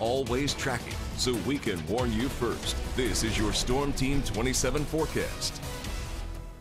always tracking so we can warn you first. This is your Storm Team 27 forecast.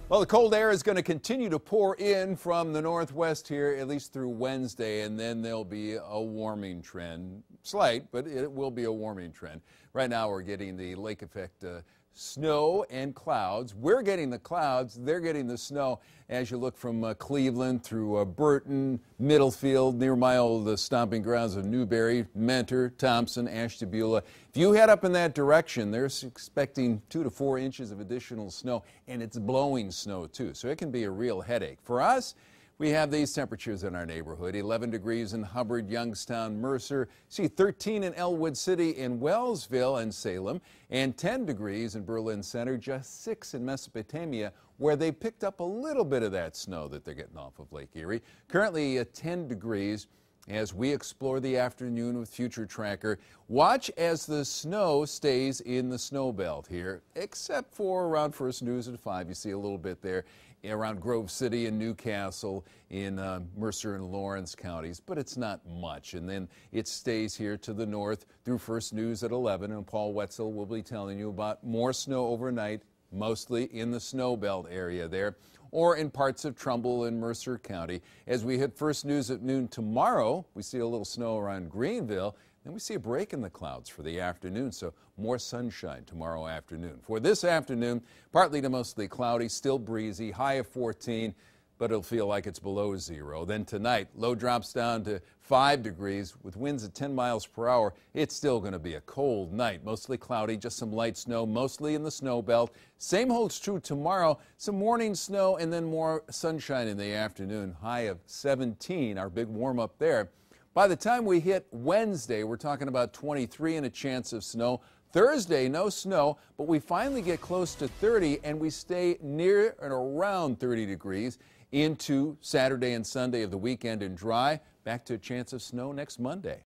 Well, the cold air is going to continue to pour in from the northwest here, at least through Wednesday, and then there'll be a warming trend. Slight, but it will be a warming trend. Right now, we're getting the lake effect. Uh, snow and clouds. We're getting the clouds, they're getting the snow as you look from uh, Cleveland through uh, Burton, Middlefield, near my old uh, stomping grounds of Newbury, Mentor, Thompson, Ashtabula. If you head up in that direction, they're expecting two to four inches of additional snow, and it's blowing snow too, so it can be a real headache. For us, we have these temperatures in our neighborhood 11 degrees in Hubbard, Youngstown, Mercer. See 13 in Ellwood City, in Wellsville and Salem, and 10 degrees in Berlin Center, just 6 in Mesopotamia, where they picked up a little bit of that snow that they're getting off of Lake Erie. Currently at 10 degrees as we explore the afternoon with Future Tracker. Watch as the snow stays in the snow belt here, except for around First News at 5. You see a little bit there around Grove City and New Castle in uh, Mercer and Lawrence counties, but it's not much. And then it stays here to the north through First News at 11, and Paul Wetzel will be telling you about more snow overnight, mostly in the snow belt area there or in parts of Trumbull and Mercer County. As we hit First News at noon tomorrow, we see a little snow around Greenville then we see a break in the clouds for the afternoon, so more sunshine tomorrow afternoon. For this afternoon, partly to mostly cloudy, still breezy, high of 14, but it'll feel like it's below zero. Then tonight, low drops down to 5 degrees with winds at 10 miles per hour. It's still going to be a cold night, mostly cloudy, just some light snow, mostly in the snow belt. Same holds true tomorrow. Some morning snow and then more sunshine in the afternoon. High of 17, our big warm up there. By the time we hit Wednesday, we're talking about 23 and a chance of snow. Thursday, no snow, but we finally get close to 30 and we stay near and around 30 degrees into Saturday and Sunday of the weekend and dry. Back to a chance of snow next Monday.